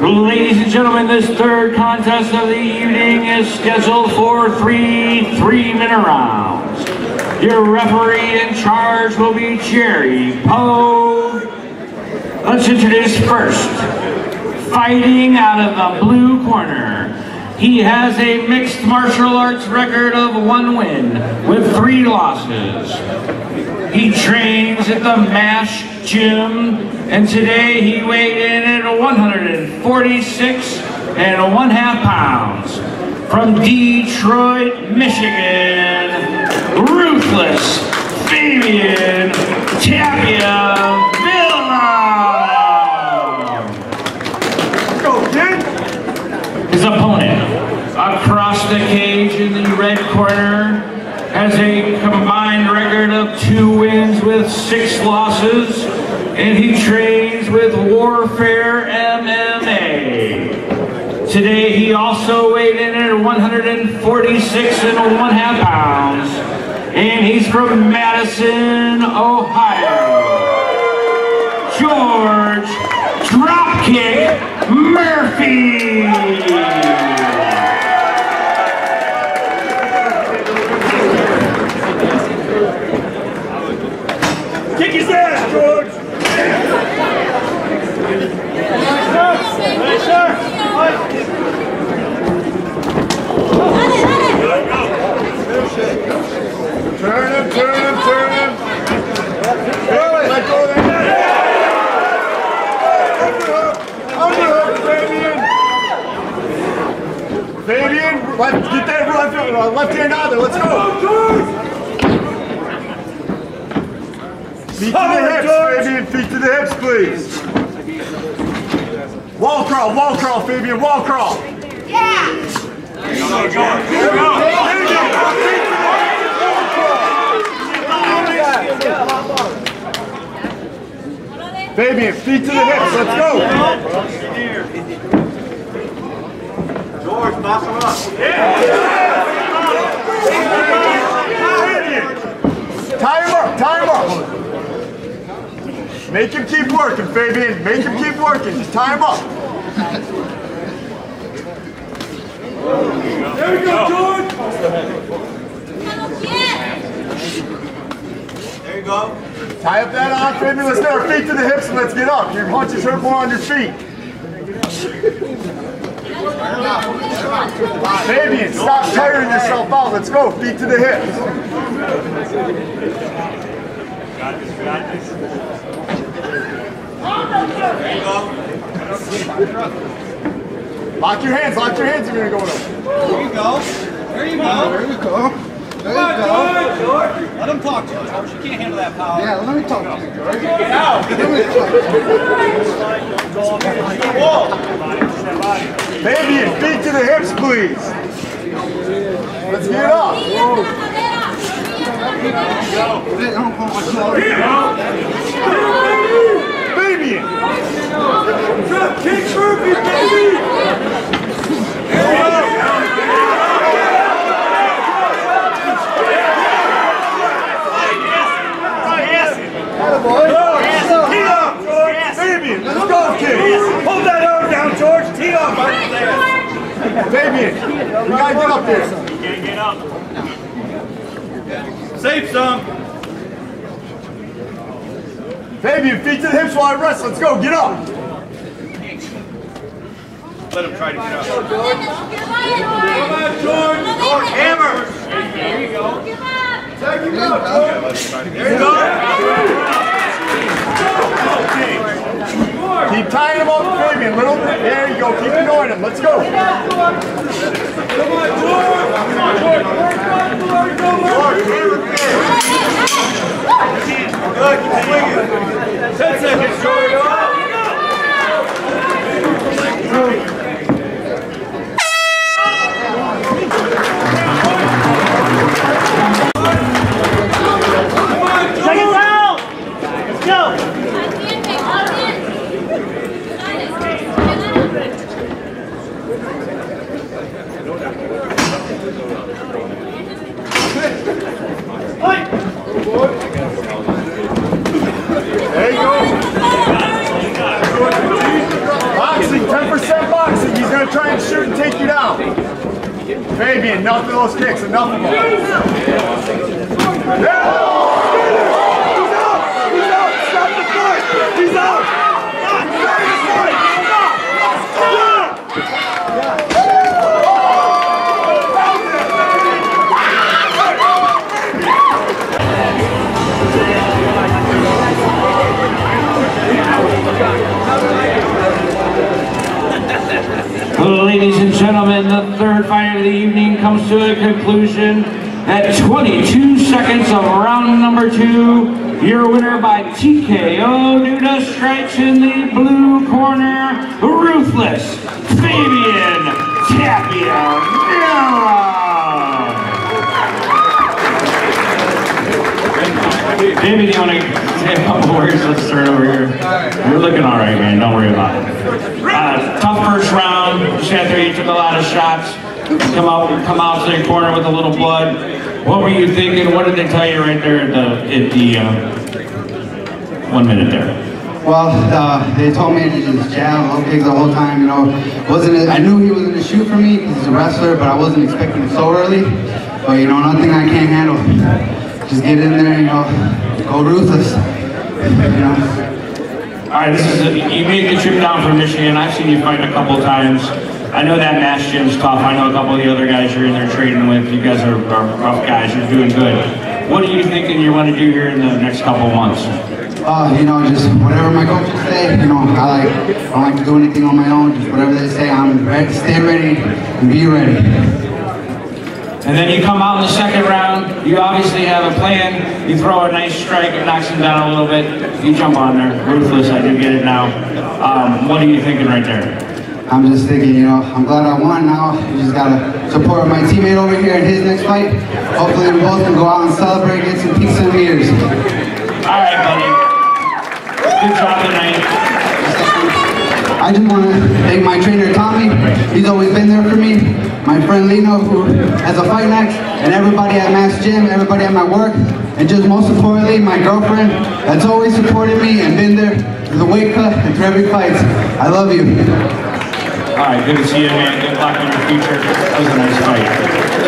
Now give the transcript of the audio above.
Ladies and gentlemen, this third contest of the evening is scheduled for three three-minute rounds. Your referee in charge will be Jerry Poe. Let's introduce first, fighting out of the blue corner. He has a mixed martial arts record of one win with three losses. He trains at the MASH gym, and today he weighed in at 146 and one half pounds. From Detroit, Michigan, Ruthless Fabian Tapia Villa. Go, kid! The cage in the red corner, has a combined record of two wins with six losses, and he trains with Warfare MMA. Today he also weighed in at 146 and one half pounds, and he's from Madison, Ohio. George Dropkick Murphy. Kick his ass, George! Turn him, turn him, turn him! That! Underhook! Underhook, Fabian! Fabian, left, get that left, uh, left hand out there, let's go! Feet to the hips, Fabian. Feet to the hips, please. Wall crawl, wall crawl, Fabian. Wall crawl. Yeah. There you go. Fabian, feet to the hips. Let's go. George, boss him up. Tie him up, tie him up. Make him keep working, Fabian. Make him keep working. Just tie him up. There we go, George. There you go. Tie up that arm, Fabian. Let's get our feet to the hips and let's get up. Your punches hurt more on your feet. Fabian, stop tiring yourself out. Let's go. Feet to the hips. Lock your hands, lock your hands if you're gonna go in. There you go. There you go. There you go. There you go. George, George. Let him talk to you, George. You can't handle that power. Yeah, let me talk to you, George. Get out. Let me talk to you. Fabian, feet to the hips, please. Let's get up. Hey, don't hold my clothes. Fabian. Drop kick Murphy, baby. Kid. Hold that arm down, George. Fabian, we gotta get up there. You can't get up. Save some. Fabian, feet to the hips while I rest. Let's go. Get up. Let him try to get up. Come on, George. George, hammer. There you go. There you go. Keep tying him up, Fabian. Little. There you go. Keep annoying him. Let's go. Come on, George. Come on, George. George, hammer Good. Keep swinging. Ten seconds, George. Boxing, 10% boxing. He's going to try and shoot and take you down. Fabian, enough of those kicks, enough of them. Yeah. Ladies and gentlemen, the third fight of the evening comes to a conclusion at 22 seconds of round number two. Your winner by TKO due to strikes in the blue corner, Ruthless Fabian Tapia Miller. David, you want to say a couple words? Let's start over here. You're looking all right, man. Don't worry about it. Uh, tough first round. Shanthor, you took a lot of shots. Come out, come out to the corner with a little blood. What were you thinking? What did they tell you right there at the at the uh, one minute there? Well, uh, they told me to just jab, low kicks the whole time. You know, wasn't I knew he was gonna shoot for me he's a wrestler, but I wasn't expecting it so early. But you know, nothing I can't handle. Just get in there, you know, go ruthless. You know. All right, this is a, you made the trip down from Michigan. I've seen you fight a couple times. I know that Mass Gym's tough. I know a couple of the other guys you're in there training with. You guys are, are rough guys. You're doing good. What are you thinking you want to do here in the next couple months? Uh, you know, just whatever my coaches say. You know, I like I don't like to do anything on my own. Just whatever they say, I'm ready. Stay ready and be ready. And then you come out in the second round. You obviously have a plan. You throw a nice strike, it knocks him down a little bit. You jump on there. Ruthless, I do get it now. Um, what are you thinking right there? I'm just thinking, you know, I'm glad I won now. You just gotta support my teammate over here in his next fight. Hopefully we both can go out and celebrate, get some pizza and beers. All right, buddy. Good job tonight. I just want to thank my trainer Tommy. He's always been there for me. My friend Lino, who has a fight next, and everybody at Mass Gym, everybody at my work, and just most importantly, my girlfriend that's always supported me and been there through the weight cut and through every fight. I love you. All right, good to see you, man. Good luck in your future. That was a nice fight.